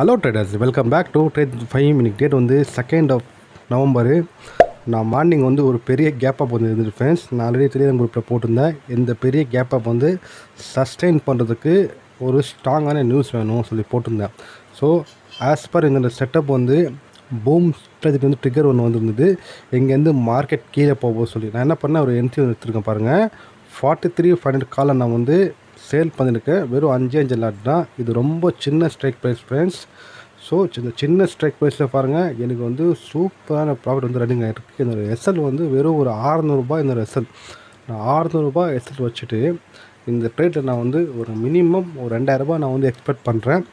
Hello traders welcome back to trade five minute date வந்து second of November நான் morning வந்து ஒரு பெரிய கேப் அப் வந்து இருந்துச்சு ஃப்ரெண்ட்ஸ் நான் ஆல்ரெடி டெலிகிராம் குரூப்பில் போட்டிருந்தேன். இந்த பெரிய கேப் அப் வந்து சஸ்டெயின் பண்ணுறதுக்கு ஒரு ஸ்ட்ராங்கான நியூஸ் வேணும் சொல்லி போட்டிருந்தேன். ஸோ ஆஸ் பர் இந்த செட்டப் வந்து பூம் ஸ்ட்ராட்டஜி வந்து ட்ரிகர் ஒன்று வந்துருந்தது. இங்கேருந்து மார்க்கெட் கீழே போகும் சொல்லி நான் என்ன பண்ணேன்? ஒரு என்ட்ரி வந்து எடுத்துருக்கேன் பாருங்கள் ஃபார்ட்டி த்ரீ ஃபைவ் ஹண்ட்ரட் காலை நான் வந்து சேல் பண்ணியிருக்கேன் வெறும் அஞ்சு அஞ்சு லாட் தான். இது ரொம்ப சின்ன ஸ்ட்ரைக் ப்ரைஸ் ஃப்ரெண்ட்ஸ் ஸோ இந்த சின்ன ஸ்ட்ரைக் ப்ரைஸில் பாருங்கள் எனக்கு வந்து சூப்பரான ப்ராஃபிட் வந்து ரன்னிங் ஆகிருக்கு என்னோடய எஸ்எல் வந்து வெறும் ஒரு ஆறுநூறுபா என்னோடய எஸ்எல் நான் ஆறுநூறுபா எஸ்எல் வச்சுட்டு இந்த ட்ரேட்டில் நான் வந்து ஒரு மினிமம் ஒரு ரெண்டாயிரரூபா நான் வந்து எக்ஸ்பெக்ட் பண்ணுறேன்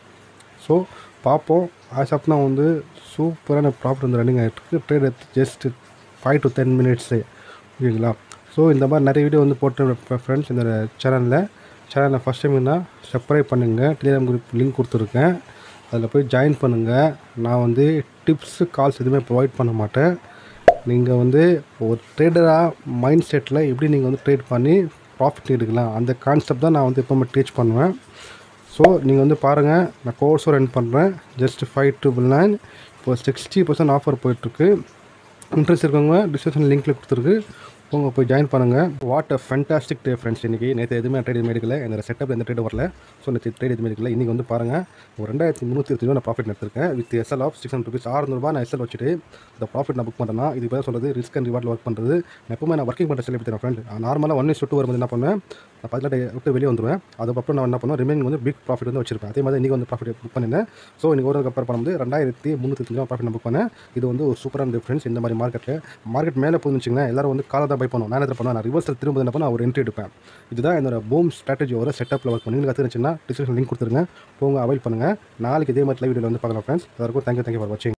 ஸோ பார்ப்போம் ஆஸ் ஆஃப் நான் வந்து சூப்பரான ப்ராஃபிட் வந்து ரன்னிங் ஆகிட்டு ட்ரேட் எடுத்து just five to ten minutes ஓகேங்களா ஸோ இந்த மாதிரி நிறைய வீடியோ வந்து போட்டு ஃப்ரெண்ட்ஸ் இந்த சேனலில் சேனலை ஃபஸ்ட் டைம்னா சப்ஸ்கிரைப் பண்ணுங்கள் டெலிகிராம் குரூப் லிங்க் கொடுத்துருக்கேன். அதில் போய் ஜாயின் பண்ணுங்கள் நான் வந்து டிப்ஸு கால்ஸ் எதுவுமே ப்ரொவைட் பண்ண மாட்டேன். நீங்கள் வந்து ஒரு ட்ரேடராக மைண்ட் செட்டில் எப்படி நீங்கள் வந்து ட்ரேட் பண்ணி ப்ராஃபிட் எடுக்கலாம்? அந்த கான்செப்ட் தான் நான் வந்து எப்போவுமே டீச் பண்ணுவேன். ஸோ நீங்கள் வந்து பாருங்கள் நான் கோர்ஸும் ரன் பண்ணுறேன் ஜஸ்ட் ஃபைவ் ட்ரிபிள் நைன் இப்போ சிக்ஸ்டி பர்சன்ட் ஆஃபர் போயிட்டுருக்கு இன்ட்ரெஸ்ட் இருக்கவங்க டிஸ்கிரிப்ஷன் லிங்க்கில் கொடுத்துருக்கு. உங்கள் போய் ஜாயின் பண்ணுங்கள் what a fantastic day friends இன்றைக்கி நேற்று எதுவுமே ட்ரேட் எதுவுமே எடுக்கல. என்னோட செட்டப் எந்த ட்ரேட் வரல. ஸோ நேற்று ட்ரேட் எதுவுமே எடுக்கல. இன்றைக்கி வந்து பாருங்கள் ஒரு ரெண்டாயிரத்தி முந்நூற்றி இருபத்தி நான் ப்ராஃபிட் எடுத்திருக்கேன். With SL of six hundred rupees ஆறுநூறுபா நான் எஸ்எல் வச்சுட்டு இந்த ப்ராஃபிட் நான் புக் பண்ணேன் இது பேர் சொல்கிறது ரிஸ்க் அண்ட் ரிவார்டில் ஒர்க் பண்ணுறது நான் எப்பவுமே நான் ஒர்க்கிங் பண்ணுற செலவு தரேன் ஃப்ரெண்ட் நார்மலாக ஒன் சுட்டு வரும்போது என்ன பண்ணுவேன் நான் பதினெட்டு விட்டு வெளியே வந்துடுவேன் அதுக்கப்புறம் நான் என்ன பண்ணுவேன் ரிமைனிங் வந்து பிக் ப்ராஃபிட் வந்து வச்சிருப்பேன். அதே மாதிரி இன்றைக்கி வந்து ப்ராஃபிட் புக் பண்ணினேன். ஸோ இன்றைக்கி ஒரு கம்பேர் பண்ணும்போது ரெண்டாயிரத்தி முந்நூற்றி ரூபா ப்ராஃபிட் நான் புக் பண்ணேன். இது வந்து ஒரு சூப்பரான டிஃப்ரென்ஸ் இந்த மாதிரி மார்க்கெட்டில் மார்க்கெட் மேலே போயிருந்துச்சிங்கன்னா எல்லாரும் வந்து காலதான் தான் பை பண்ணுவோம் நான் என்ன பண்ணுவேன் நான் ரிவர்ஸில் திரும்ப என்ன பண்ண ஒரு என்ட்ரி எடுப்பேன். இதுதான் என்னோட பூம் ஸ்ட்ராட்டஜியோட செட்டப்பில் ஒர்க் பண்ணி. கற்றுருந்துச்சுன்னா டிஸ்கிரிப்ஷன் லிங்க் கொடுத்துருங்க. போங்க அவைல் பண்ணுங்கள் நாளைக்கு இதே மாதிரி வீடியோவில் வந்து பார்க்கலாம் ஃப்ரெண்ட்ஸ் எல்லாருக்கும் தேங்க்யூ தேங்க்யூ ஃபார் வாட்சிங்